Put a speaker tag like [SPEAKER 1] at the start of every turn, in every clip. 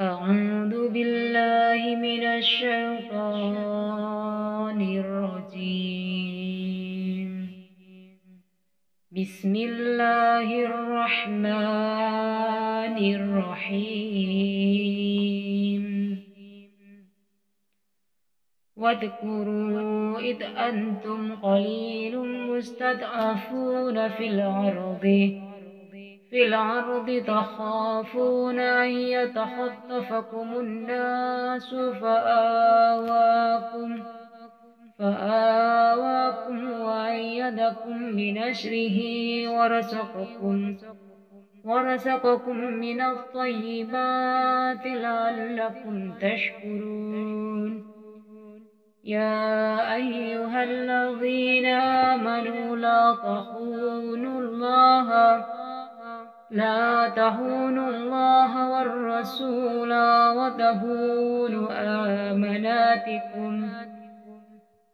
[SPEAKER 1] أعوذ بالله من الشيطان الرجيم. بسم الله الرحمن الرحيم. واذكروا إذ أنتم قليل مستضعفون في الأرض. في الأرض تخافون أن يتخطفكم الناس فآواكم فآواكم وأيدكم بنشره ورزقكم ورزقكم من الطيبات لعلكم تشكرون. يا أيها الذين آمنوا لا تخونوا الله لا تهونوا الله والرسول وتهونوا آمناتكم.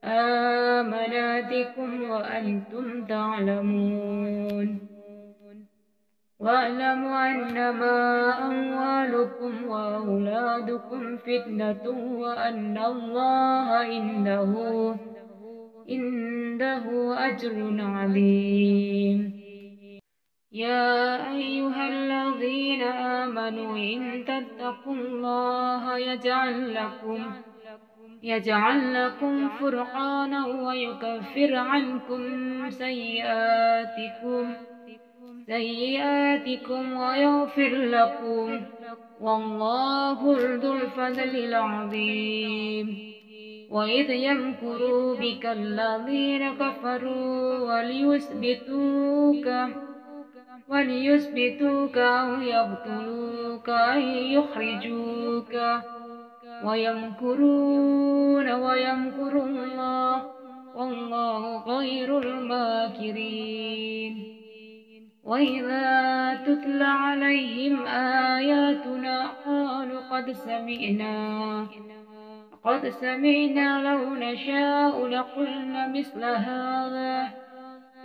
[SPEAKER 1] آمناتكم وأنتم تعلمون. واعلموا أنما أموالكم وأولادكم فتنة وأن الله عنده عنده أجر عظيم. يا أيها الذين آمنوا إن تتقوا الله يجعل لكم يجعل لكم فرقانا ويكفر عنكم سيئاتكم سيئاتكم ويغفر لكم والله ذو الفضل العظيم وإذ يمكر بك الذين كفروا وليثبتوك وليثبتوك أو يقتلوك أو يخرجوك ويمكرون ويمكر الله والله خير الماكرين وإذا تتلى عليهم آياتنا قالوا قد سمعنا قد سمعنا لو نشاء لقلنا مثل هذا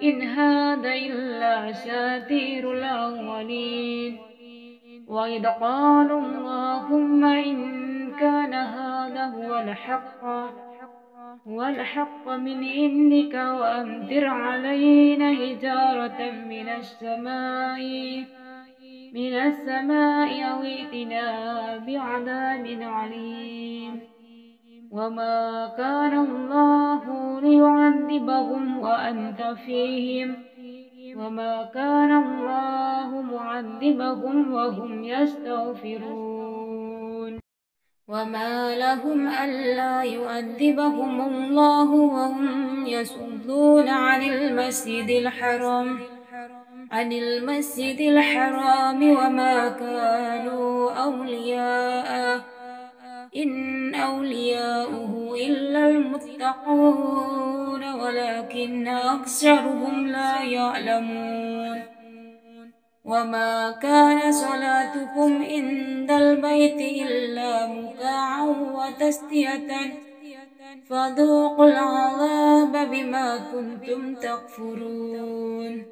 [SPEAKER 1] إن هذا إلا أساطير الأولين. وإذ قالوا اللهم إن كان هذا هو الحق هو الحق من عندك وأمطر علينا حجارة من السماء من السماء أو ائتنا بعذاب عليم. وما كان الله ليعذبهم وأنت فيهم وما كان الله معذبهم وهم يستغفرون وما لهم ألا يؤذبهم الله وهم يصدون عن المسجد الحرام عن المسجد الحرام وما كانوا أولياء إن أولياؤه إلا المتقون ولكن أكثرهم لا يعلمون. وما كان صلاتكم عند البيت إلا مكاعا وتستية فذوقوا العذاب بما كنتم تكفرون.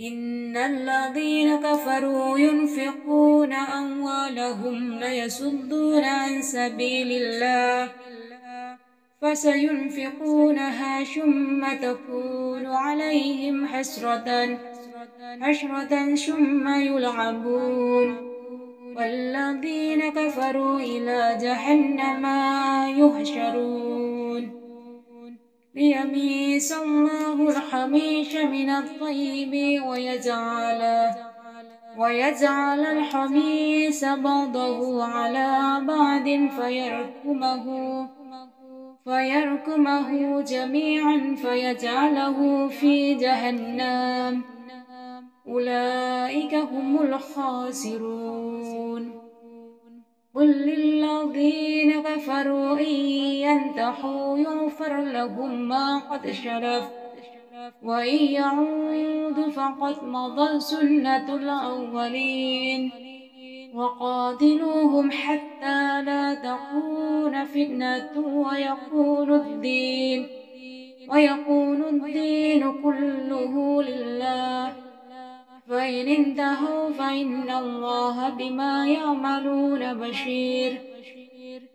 [SPEAKER 1] إن الذين كفروا ينفقون أموالهم ليصدون عن سبيل الله. فسينفقونها ثم تكون عليهم حسرة حسرة ثم يلعبون. والذين كفروا إلى جهنم يحشرون ليميس الله الحميش من الطيب ويجعل ويجعل الحميس بعضه على بعض فيركمه فيركمه جميعا فيجعله في جهنم. أولئك هم الخاسرون. قل للذين كفروا إن ينتحوا يغفر لهم ما قد شرف وإن يعودوا فقد مضى سنة الأولين. وقاتلوهم حتى لا تكون فتنة ويكون الدين ويكون الدين كله لله. فإن انتهوا فإن الله بما يعملون بشير.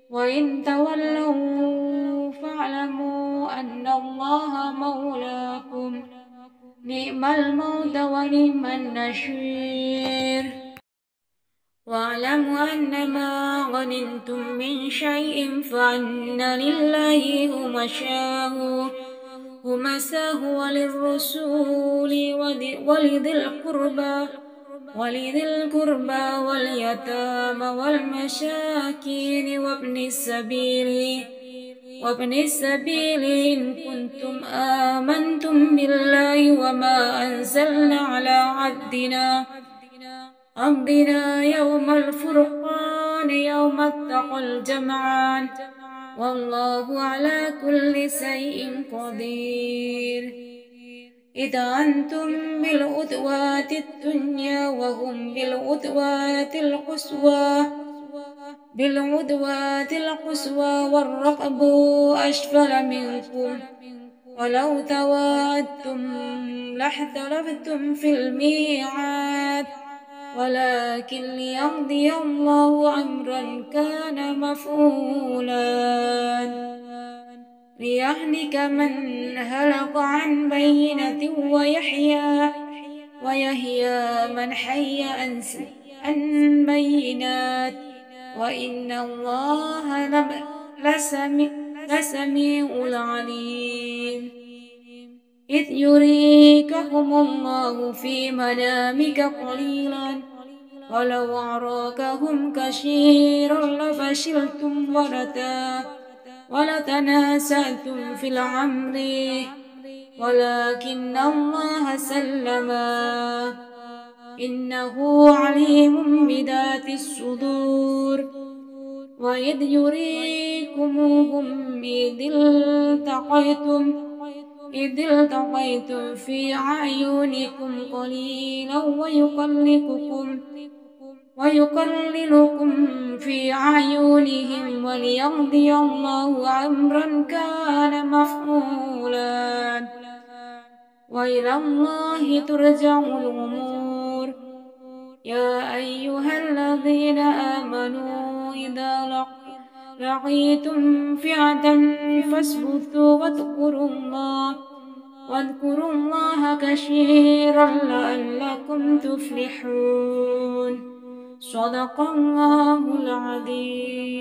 [SPEAKER 1] وإن تولوا فاعلموا أن الله مولاكم. نعم الموت ونعم النشير. واعلموا أن ما غنمتم من شيء فأن لله خمساه خمساه وللرسول ولذي القربى ولذي القربى واليتامى والمساكين. وابن السبيل وابن السبيل إن كنتم آمنتم بالله وما أنزلنا على عبدنا عبدنا يوم الفرقان يوم التقى الجمعان. والله على كل شيء قدير. إذا أنتم بالعدوات الدنيا وهم بالعدوات القصوى. بالعدوات القصوى والرقب أشفل منكم. ولو توعدتم لاحترفتم في الميعاد. ولكن ليقضي الله أمرا كان مفعولا. ليهلك من هلق عن بينة ويحيى ويحيى من حي عن بينات. وإن الله لسميع العليم. إذ يريكهم الله في منامك قليلا. ولو أراكهم كثيرا لفشلتم ولتا ولتناسلتم في العمر ولكن الله سلما. إنه عليم بذات الصدور. وإذ يريكموهم إذ التقيتم إذ التقيتم في أعينكم قليلا ويقلقكم ويقللكم في أعينهم وليقضي الله أمرا كان مفعولا. وإلى الله ترجع الأمور. يا أيها الذين آمنوا إذا لقيتم فئة فاثبتوا واذكروا الله واذكروا الله كثيرا لعلكم تفلحون. صدق الله العظيم.